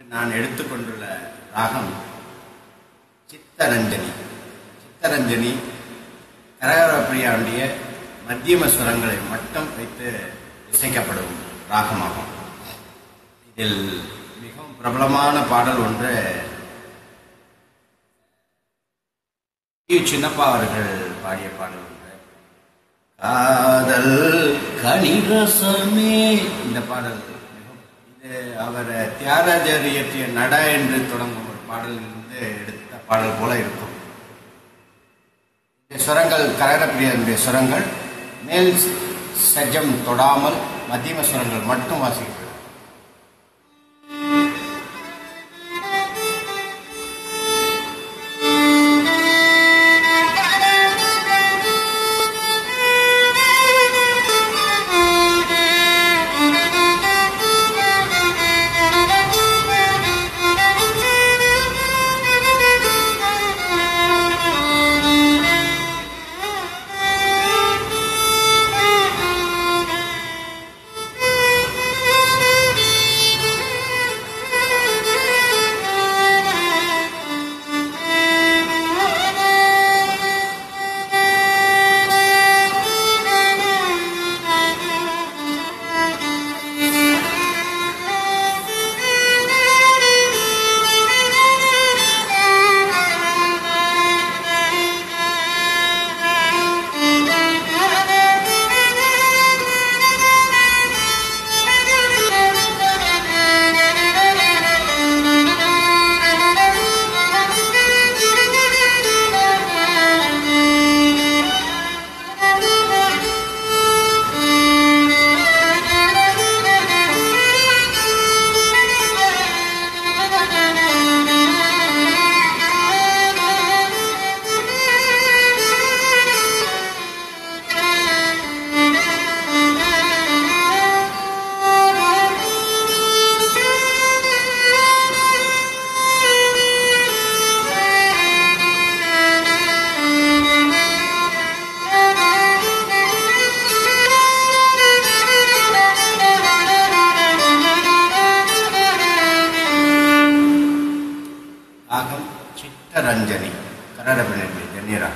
நான் எடுத்துக்கொண்டுள்ள ராகம் சித்தரஞ்சனி. சித்தரஞ்சனி கரகரப்பிரியாவுடைய மத்தியம சுரங்களை மட்டும் வைத்து இசைக்கப்படும் ராகமாகும். இதில் மிகவும் பிரபலமான பாடல் ஒன்று சின்னப்பா அவர்கள் பாடிய பாடல் ஒன்று. காதல் கனிரசமே இந்த பாடல் அவர் தியாகராஜர் இயற்றிய நட என்று தொடங்கும் ஒரு பாடலிலிருந்து எடுத்த பாடல் போல இருக்கும். சுரங்கள் கரகரப்பிரியனுடைய சுரங்கள் மேல் சஜம் தொடாமல் மத்தியம சுரங்கள் மட்டும் வாசிக்கிறது अहम चित्तरंजनी कन्नड ध्वनिरा